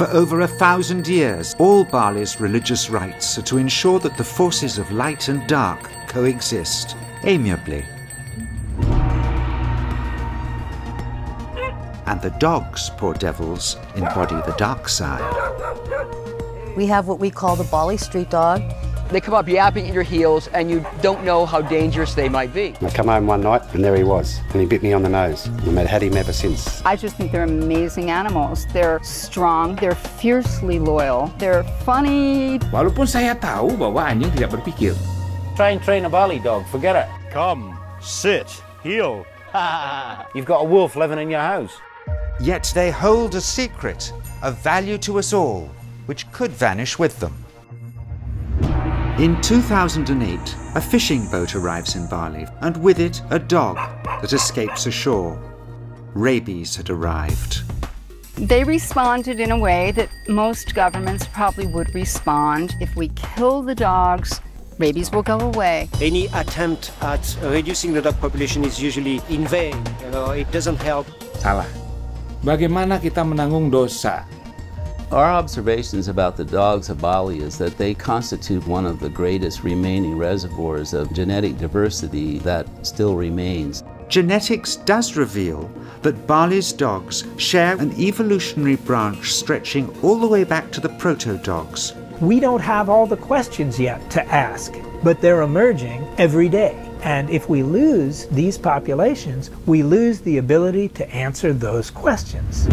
For over a thousand years, all Bali's religious rites are to ensure that the forces of light and dark coexist amiably. And the dogs, poor devils, embody the dark side. We have what we call the Bali street dog. They come up yapping at your heels, and you don't know how dangerous they might be. I come home one night, and there he was, and he bit me on the nose. And I've had him ever since. I just think they're amazing animals. They're strong, they're fiercely loyal, they're funny. Walaupun saya tahu bahwa anjing tidak berpikir. Try and train a Bali dog, forget it. Come, sit, heel. You've got a wolf living in your house. Yet they hold a secret of value to us all, which could vanish with them. In 2008, a fishing boat arrives in Bali, and with it, a dog that escapes ashore. Rabies had arrived. They responded in a way that most governments probably would respond. If we kill the dogs, rabies will go away. Any attempt at reducing the dog population is usually in vain. You know, it doesn't help. Salah. Bagaimana kita menanggung dosa our observations about the dogs of Bali is that they constitute one of the greatest remaining reservoirs of genetic diversity that still remains. Genetics does reveal that Bali's dogs share an evolutionary branch stretching all the way back to the proto-dogs. We don't have all the questions yet to ask, but they're emerging every day. And if we lose these populations, we lose the ability to answer those questions.